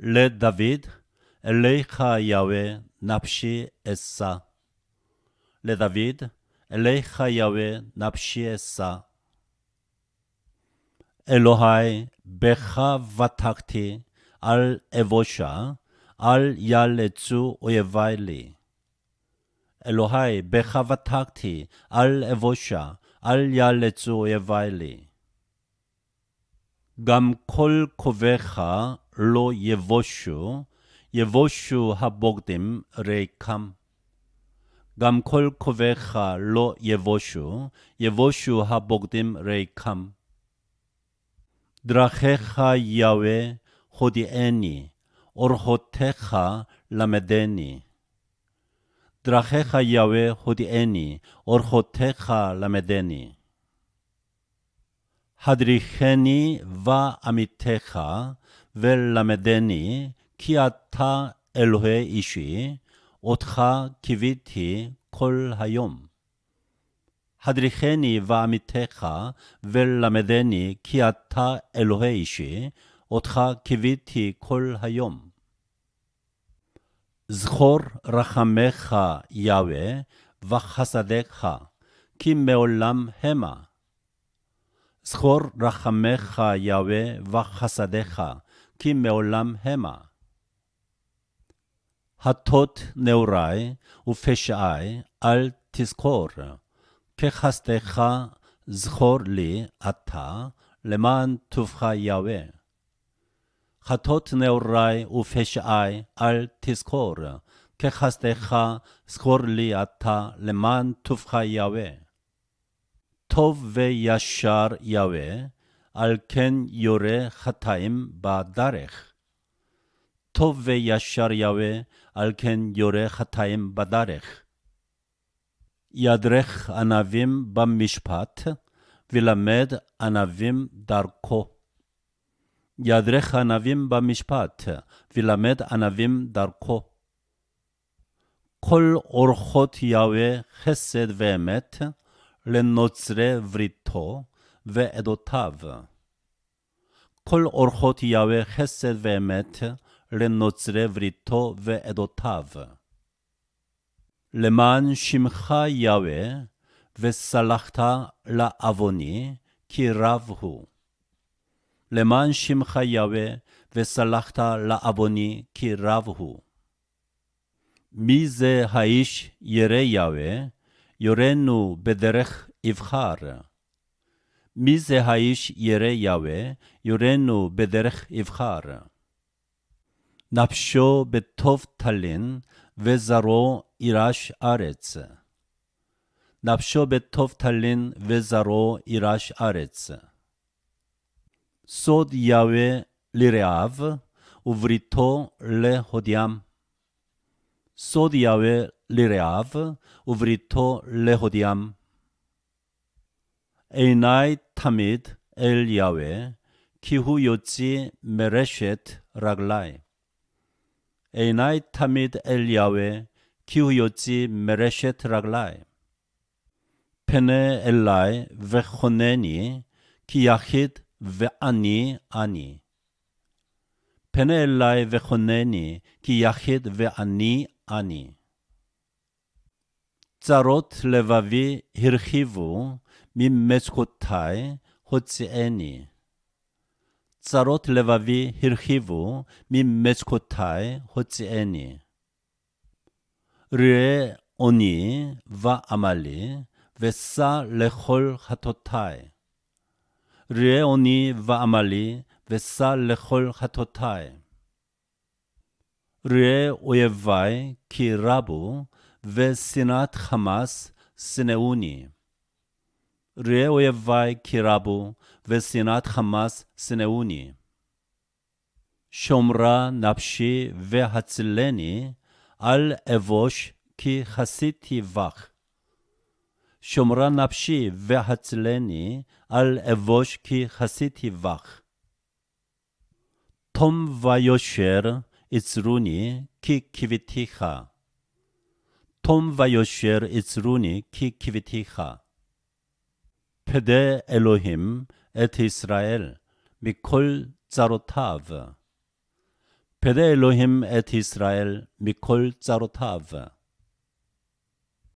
לדוד, אליך יהוה נפשי אשא. לדוד, אליך יהוה נפשי אשא. אלוהי, בך בטחתי, אל אבושה, אל ילצו אויבי לי. אלוהי, בך בטחתי, אל אבושה, אל ילצו אויבי לי. גם כל קובעך לא יבושו, יבושו הבוגדים ריקם. גם כל קובעך לא יבושו, יבושו הבוגדים ריקם. דרכיך יהוה הודיעני, אורחותיך למדני. דרכיך יהוה הודיעני, אורחותיך למדני. הדריכני ועמיתך, ולמדני, כי אתה אלוהי אישי, אותך קיוויתי כל היום. הדריכני ועמיתך, ולמדני, כי אתה אלוהי אישי, אותך קיוויתי כל היום. זכור רחמך, יהוה, וחסדיך, כי מעולם המה. זכור רחמך, יהוה, וחסדיך, כי מעולם המה. הטות נעורי ופשעי אל תזכור, כחסדך זכור לי אתה, למען טובך יהוה. חטות נעורי ופשעי אל תזכור, כחסדך זכור לי אתה, למען טובך יהוה. טוב וישר יהוה, על כן יורה חטאים בדרך. טוב וישר יהוה, על כן יורה חטאים בדרך. ידרך ענבים במשפט, ולמד ענבים דרכו. ידרך ענבים במשפט, ולמד ענבים דרכו. כל אורחות יהוה חסד ואמת, לנוצרי בריתו ועדותיו. כל אורחות יהוה חסד ואמת, לנוצרי בריתו ועדותיו. למען שמך יהוה, וסלחת לעווני, כי רב הוא. למען שמך יהוה, וסלחת לעווני, כי רב הוא. מי זה האיש ירא יהוה, יורנו בדרך יבחר. מי זה האיש ירא יהוה, יורנו בדרך יבחר. נפשו בטוב תלין, וזרעו ירש ארץ. נפשו בטוב תלין, וזרעו ירש ארץ. סוד יהוה לרעב, ובריתו להודיעם. סוד יהוה לרעב, ובריתו להודיעם. עיני תמיד אל יהוה, כי הוא יוציא מרשת רגלי. עיני תמיד אל יהוה, כי הוא יוציא מרשת רגלי. פנה אלי וכונני, כי יחיד ואני אני. פנה אלי וכונני, כי יחיד ואני אני. צרות לבבי הרחיבו, ממצקותי הוציאני. צרות לבבי הרחיבו, ממצקותי הוציאני. ראה עוני ועמלי, ושא לכל חטאותי. ראה עוני ועמלי, ושא לכל חטאותי. ראה אויבי כי רבו, ושנאת חמס שנאוני. ראה אויבי כי רבו, ושנאת חמס שנאוני. שומרה נפשי והצילני, אל אבוש כי חסיתי בך. שומרה נפשי והצילני, אל אבוש כי חסיתי בך. תום ויושר יצרוני כי קיוויתיך. תום ויושר יצרוני כי קיוויתיך. פדה אלוהים את ישראל מכל צרותיו. פדה אלוהים את ישראל מכל צרותיו.